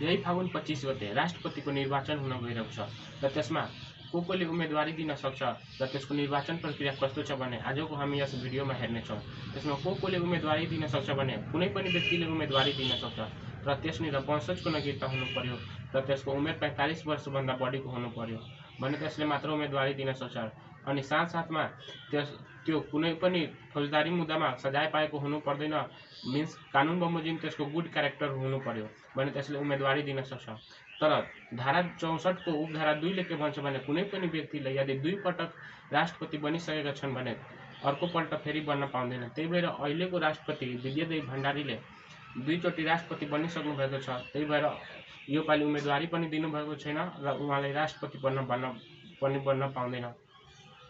यही फागुन पच्चिस गते राष्ट्रपतिको निर्वाचन हुन गइरहेको छ र त्यसमा को कोले उम्मेदवारी दिन सक्छ र निर्वाचन प्रक्रिया कस्तो छ भने आजको हामी यस भिडियोमा हेर्नेछौँ। त्यसमा को कोले उम्मेदवारी दिन सक्छ भने कुनै पनि व्यक्तिले उम्मेदवारी दिन सक्छ र त्यसनिर वंशजको नागरिकता हुनु पर्यो र त्यसको उमेर पैँतालिस वर्षभन्दा बढीको हुनु पर्यो भने मात्र उम्मेदवारी दिन सक्छ। त्यो कुनै पनि फौजदारी मुद्दामा सजाय पाएको हुनु पर्दैन मिन्स कानुन बमोजिम त्यसको गुड क्यारेक्टर हुनु उम्मेदवारी दिन सक्छ तर धारा चौसठको उपधारा दुईले के भन्छ व्यक्तिले यदि दुई पटक राष्ट्रपति छन् भने अर्कोपल्ट फेरि बन्न पाउँदैन त्यही भएर अहिलेको राष्ट्रपति विद्यादेवी भण्डारीले दुईचोटि राष्ट्रपति बनिसक्नु भएको छ त्यही भएर योपालि उम्मेदवारी पनि दिनुभएको छैन र उहाँलाई राष्ट्रपति बन्न बन्न पनि बन्न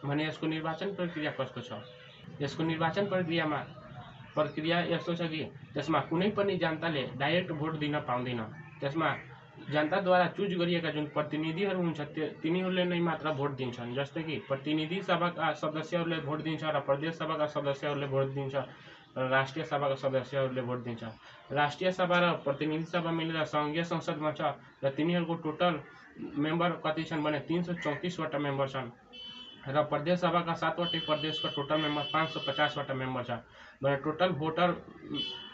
भने यसको निर्वाचन प्रक्रिया कस्तो छ? यसको निर्वाचन प्रक्रियामा प्रक्रिया यस्तो छ कि त्यसमा कुनै पनि जनताले डाइरेक्ट भोट दिन पाउँदैन। त्यसमा जनताद्वारा चुज गरिएका जुन प्रतिनिधिहरू हुन्छ त्यो तिनीहरूले नै मात्र भोट दिन्छन्। जस्तै कि प्रतिनिधि सभाका सदस्यहरूले भोट दिन्छ र प्रदेश सभाका सदस्यहरूले भोट दिन्छ र राष्ट्रिय सभाका सदस्यहरूले भोट दिन्छ। राष्ट्रिय सभा र प्रतिनिधि सभा मिलेर सङ्घीय संसदमा छ र तिनीहरूको टोटल मेम्बर कति छन् भने तिन सौ चौतिसवटा मेम्बर छन्। र प्रदेश सभा का सभाका प्रदेश का टोटल मेंबर पाँच सौ पचासवटा मेंबर छ टोटल भोटर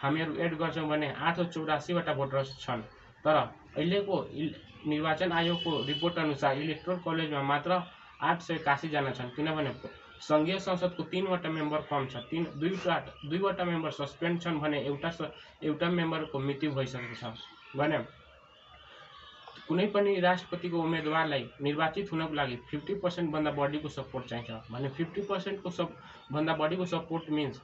हामीहरू एड भने आठ सौ चौरासीवटा भोटर्स छन्। तर अहिलेको निर्वाचन आयोगको रिपोर्ट अनुसार इलेक्ट्रोल कलेजमा मात्र आठ सय एकासीजना छन्। किनभने सङ्घीय संसदको तिनवटा मेंबर कम छ। तिन, दुईवटा दुईवटा मेंबर सस्पेन्ड छन् भने एउटा मृत्यु छ। भने कुनै पनि राष्ट्रपतिको उम्मेदवारलाई निर्वाचित हुनको लागि फिफ्टी पर्सेन्टभन्दा बढीको सपोर्ट चाहिन्छ। भने फिफ्टी पर्सेन्टको सब भन्दा बढीको सपोर्ट मिन्स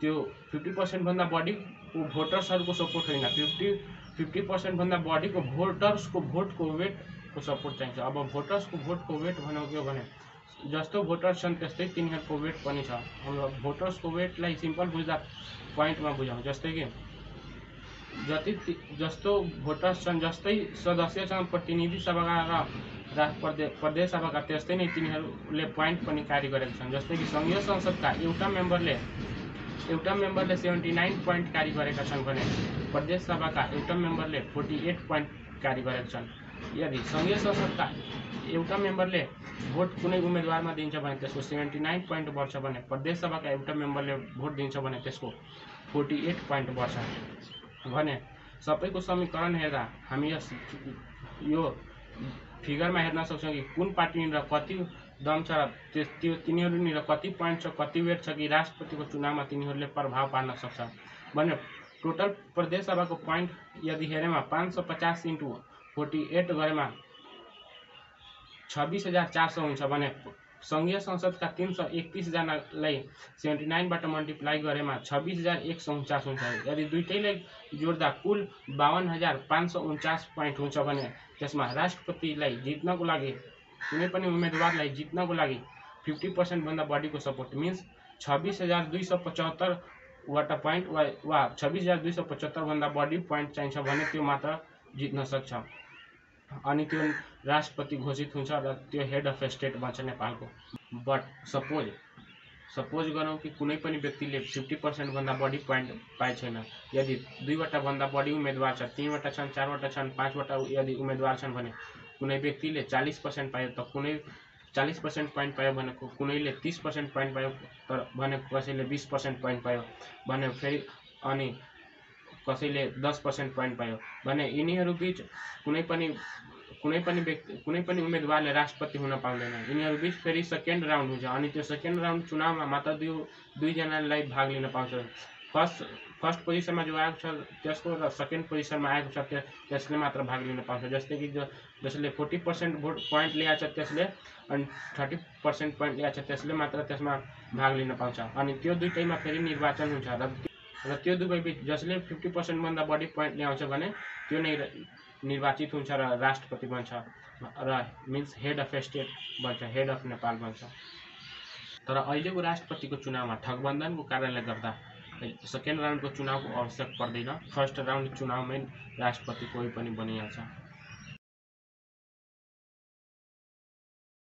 त्यो फिफ्टी पर्सेन्टभन्दा बढीको भोटर्सहरूको सपोर्ट होइन। फिफ्टी फिफ्टी पर्सेन्टभन्दा बढीको भोटर्सको भोटको वेटको सपोर्ट चाहिन्छ। अब भोटर्सको भोटको वेट भनौँ के भने जस्तो भोटर्स छन् त्यस्तै तिनीहरूको वेट पनि छ। अब भोटर्सको वेटलाई सिम्पल बुझ्दा पोइन्टमा बुझाउँ। जस्तै कि जति जस्तो भोटर्स छन् जस्तै सदस्य छन् प्रतिनिधि सभाका र प्रदेश प्रदेश सभाका त्यस्तै नै तिनीहरूले पोइन्ट पनि कार्य गरेका छन्। जस्तै कि सङ्घीय संसदका एउटा मेम्बरले एउटा मेम्बरले सेभेन्टी नाइन पोइन्ट कार्य गरेका छन् भने प्रदेश सभाका एउटा मेम्बरले फोर्टी एट पोइन्ट कार्य गरेका छन्। यदि सङ्घीय संसदका एउटा मेम्बरले भोट कुनै उम्मेदवारमा दिन्छ भने त्यसको सेभेन्टी नाइन पोइन्ट बढ्छ भने प्रदेश सभाका एउटा मेम्बरले भोट दिन्छ भने त्यसको फोर्टी एट पोइन्ट बढ्छ। भने सबैको समीकरण हेर्दा हामी यस यो फिगरमा हेर्न सक्छौँ कि कुन पार्टीनिर कति दम छ तिनीहरूनिर कति पोइन्ट छ, कति वेट छ कि राष्ट्रपतिको चुनावमा तिनीहरूले प्रभाव पार्न टोटल प्रदेश सभाको पोइन्ट यदि हेरेमा पाँच सौ पचास इन्टु फोर्टी एट गरेमा छब्बिस हज़ार चार सौ भने सङ्घीय संसदका तिन सौ एकतिसजनालाई सेभेन्टी नाइनबाट मल्टिप्लाई गरेमा छब्बिस हज़ार एक सौ उन्चास हुन्छ। यदि दुइटैलाई जोड्दा कुल बाहन्न हज़ार पाँच सौ उन्चास पोइन्ट हुन्छ भने त्यसमा राष्ट्रपतिलाई जित्नको लागि, कुनै पनि उम्मेदवारलाई जित्नको लागि फिफ्टी पर्सेन्टभन्दा बढीको सपोर्ट मिन्स छब्बिस हज़ार दुई सौ पचहत्तरवटा पोइन्ट वा वा छब्बिस हज़ार दुई सौ पोइन्ट चाहिन्छ भने त्यो मात्र जित्न सक्छ। अनि त्यो राष्ट्रपति घोषित हुन्छ र त्यो हेड अफ स्टेट बन्छ नेपालको. बट सपोज सपोज गरौँ कि कुनै पनि व्यक्तिले फिफ्टी पर्सेन्टभन्दा बढी पोइन्ट पाएको छैन यदि दुईवटा भन्दा बढी उम्मेदवार छ तिनवटा छन् चारवटा छन् पाँचवटा यदि उम्मेदवार छन् भने कुनै व्यक्तिले चालिस पर्सेन्ट पायो त कुनै चालिस पर्सेन्ट पोइन्ट पायो भने कुनैले तिस पर्सेन्ट पोइन्ट पायो तर भने कसैले बिस पर्सेन्ट पोइन्ट पायो भने फेरि अनि कसैले दस पर्सेन्ट पोइन्ट पायो। भने यिनीहरू बिच कुनै पनि कुनै पनि व्यक्ति कुनै पनि उम्मेदवारले राष्ट्रपति हुन पाउँदैन। यिनीहरू बिच फेरि सेकेन्ड राउन्ड हुन्छ अनि त्यो सेकेन्ड राउन्ड चुनावमा मात्र दुई दुईजनालाई भाग लिन पाउँछ। फर्स्ट फर्स्ट पोजिसनमा जो आएको छ त्यसको र सेकेन्ड पोजिसनमा आएको छ त्यो त्यसले मात्र भाग लिन पाउँछ। जस्तै कि जो जसले फोर्टी पर्सेन्ट भोट पोइन्ट ल्याएको छ त्यसले अनि थर्टी पर्सेन्ट पोइन्ट ल्याएको छ त्यसले मात्र त्यसमा भाग लिन पाउँछ। अनि त्यो दुइटैमा फेरि निर्वाचन हुन्छ र र त्यो दुवै बिच जसले फिफ्टी पर्सेन्टभन्दा बढी पोइन्ट ल्याउँछ भने त्यो नै निर्वाचित हुन्छ र राष्ट्रपति बन्छ र मिन्स हेड अफ स्टेट बन्छ हेड अफ नेपाल बन्छ। तर अहिलेको राष्ट्रपतिको चुनावमा ठगबन्धनको कारणले गर्दा सेकेन्ड राउन्डको चुनावको आवश्यक पर्दैन। फर्स्ट राउन्ड चुनावमै राष्ट्रपति कोही पनि बनिहाल्छ।